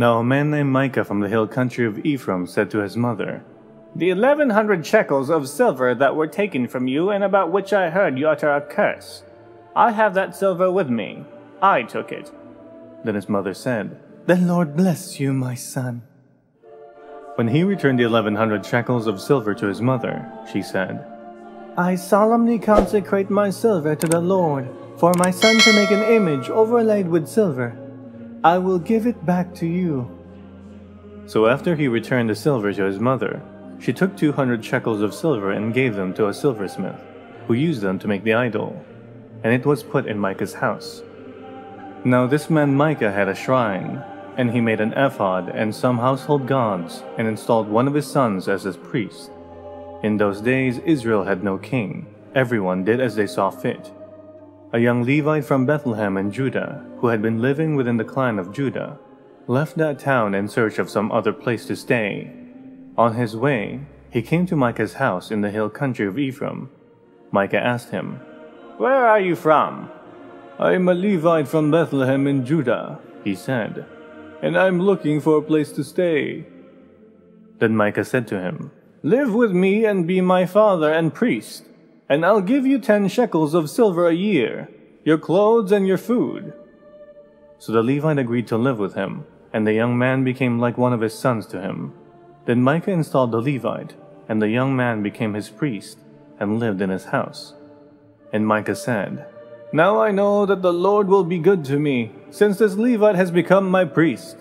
Now a man named Micah from the hill country of Ephraim said to his mother, The eleven hundred shekels of silver that were taken from you and about which I heard you utter a curse. I have that silver with me. I took it. Then his mother said, The Lord bless you, my son. When he returned the eleven hundred shekels of silver to his mother, she said, I solemnly consecrate my silver to the Lord, for my son to make an image overlaid with silver. I will give it back to you. So after he returned the silver to his mother, she took two hundred shekels of silver and gave them to a silversmith, who used them to make the idol, and it was put in Micah's house. Now this man Micah had a shrine, and he made an ephod and some household gods, and installed one of his sons as his priest. In those days Israel had no king, everyone did as they saw fit. A young Levite from Bethlehem in Judah, who had been living within the clan of Judah, left that town in search of some other place to stay. On his way, he came to Micah's house in the hill country of Ephraim. Micah asked him, Where are you from? I am a Levite from Bethlehem in Judah, he said, and I'm looking for a place to stay. Then Micah said to him, Live with me and be my father and priest, and I'll give you ten shekels of silver a year, your clothes and your food. So the Levite agreed to live with him, and the young man became like one of his sons to him. Then Micah installed the Levite, and the young man became his priest, and lived in his house. And Micah said, Now I know that the Lord will be good to me, since this Levite has become my priest.